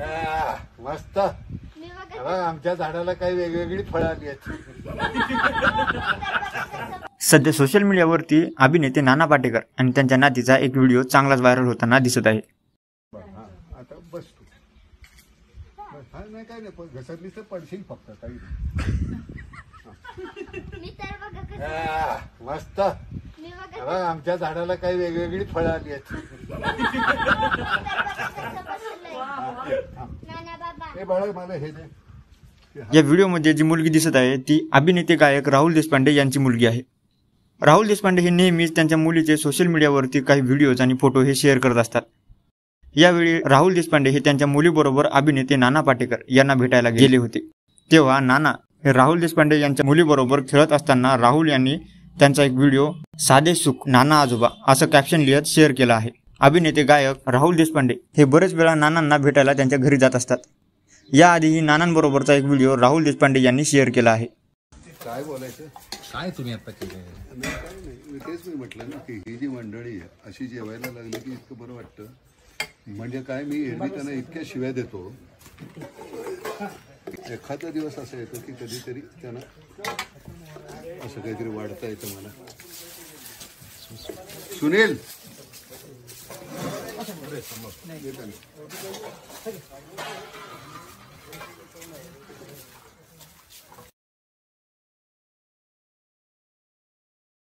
आ, मस्त. मी बघत बघ, आमच्या झाडाला काही वेगवेगळी फळं आली आहेत. सध्या सोशल मीडियावरती अभिनेते नाना पाटेकर आणि त्यांच्या नातीचा एक व्हिडिओ चांगलाच व्हायरल होताना दिसत आहे. हा, आता बस तू बस, हा, नाही काय नाही पण घसरलीस तर पडशील फक्त काही नाही. मी तर बघा कसं आ, मस्त. मी बघा बघ, आमच्या झाडाला काही वेगवेगळी फळं आली आहेत. हे बाळा मला हे दे. या व्हिडिओमध्ये जी मुलगी दिसत आहे ती अभिनेते गायक राहुल देशपांडे यांची मुलगी आहे. राहुल देशपांडे हे नेहमीच त्यांच्या मुलीचे सोशल मीडियावरती काही व्हिडिओज आणि फोटो हे शेअर करत असतात. यावेळी राहुल देशपांडे हे त्यांच्या मुलीबरोबर अभिनेते नाना पाटेकर यांना भेटायला गेले होते. तेव्हा नाना हे राहुल देशपांडे यांच्या मुलीबरोबर खेळत असताना राहुल यांनी त्यांचा एक व्हिडिओ साधे सुख नाना आजोबा असं कॅप्शन लिहत शेअर केलं आहे. अभिनेते गायक राहुल देशपांडे हे बरेच वेळा नानांना भेटायला त्यांच्या घरी जात असतात. याआधीही नानांबरोबरचा एक व्हिडिओ राहुल देशपांडे यांनी शेअर केला आहे. काय बोलायचं? काय तुम्ही आता केलं? नाही काय नाही. मी तेच मी म्हटलं ना की ही जी मंडळी आहे अशी जेवायला लागली की इतकं बरं वाटतं. म्हणजे काय मी एरवी त्यांना इतक्या शिव्या देतो. एखादा दिवस असा येतो की कधीतरी त्यांना असं काहीतरी वाढता येतं मला. सुनील! Yes,